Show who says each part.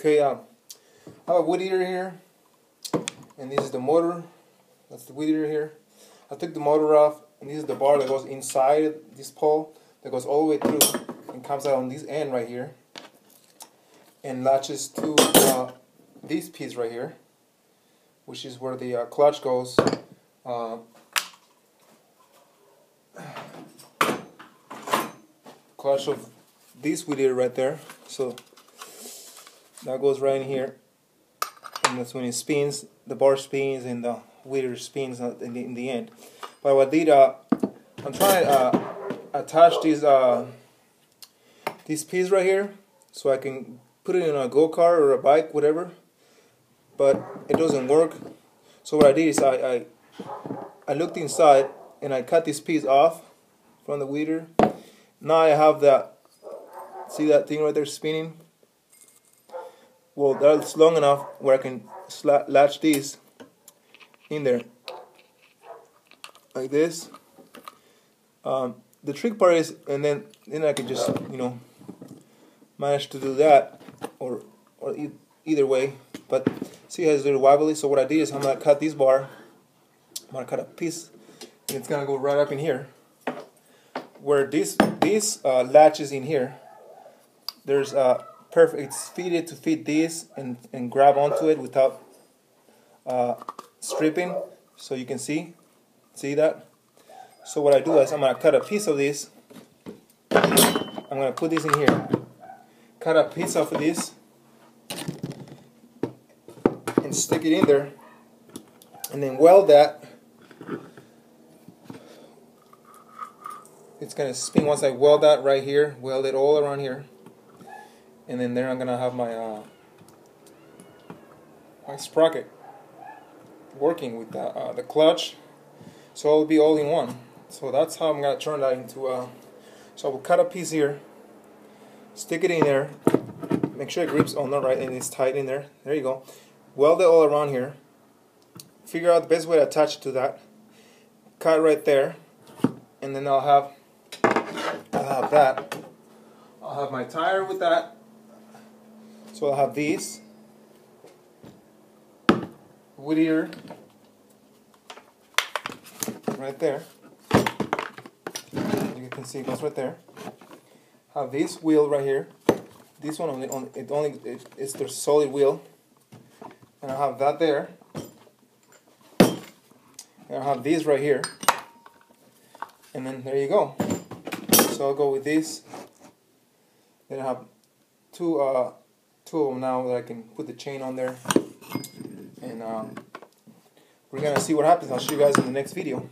Speaker 1: Okay, um, I have a weed eater here, and this is the motor. That's the weed eater here. I took the motor off, and this is the bar that goes inside this pole that goes all the way through and comes out on this end right here, and latches to uh, this piece right here, which is where the uh, clutch goes. Uh, clutch of this wood right there. So that goes right in here. And that's when it spins the bar spins and the wheeler spins in the, in the end. But what I did uh, I'm trying to uh, attach this uh, this piece right here so I can put it in a go-kart or a bike whatever. But it doesn't work. So what I did is I, I I looked inside and I cut this piece off from the weeder now I have that see that thing right there spinning well that's long enough where I can latch these in there. Like this. Um, the trick part is and then then I can just you know manage to do that or or e either way. But see how it's a little wobbly so what I did is I'm gonna cut this bar. I'm gonna cut a piece and it's gonna go right up in here. Where this this uh, latches in here there's a uh, perfect. It's fitted to fit this and, and grab onto it without uh, stripping. So you can see, see that? So what I do is I'm going to cut a piece of this. I'm going to put this in here. Cut a piece off of this and stick it in there and then weld that it's going to spin once I weld that right here weld it all around here and then there I'm gonna have my uh, my sprocket working with the, uh, the clutch. So it'll be all in one. So that's how I'm gonna turn that into uh, so I will cut a piece here stick it in there make sure it grips on the right and it's tight in there. There you go. Weld it all around here. Figure out the best way to attach to that. Cut right there and then I'll have I'll have that. I'll have my tire with that so I'll have these Whittier right there. You can see it goes right there. Have this wheel right here. This one only, only it only it, it's the solid wheel, and I have that there. And I have these right here, and then there you go. So I'll go with this. Then I have two uh, two of them now that I can put the chain on there. And uh, we're going to see what happens. I'll show you guys in the next video.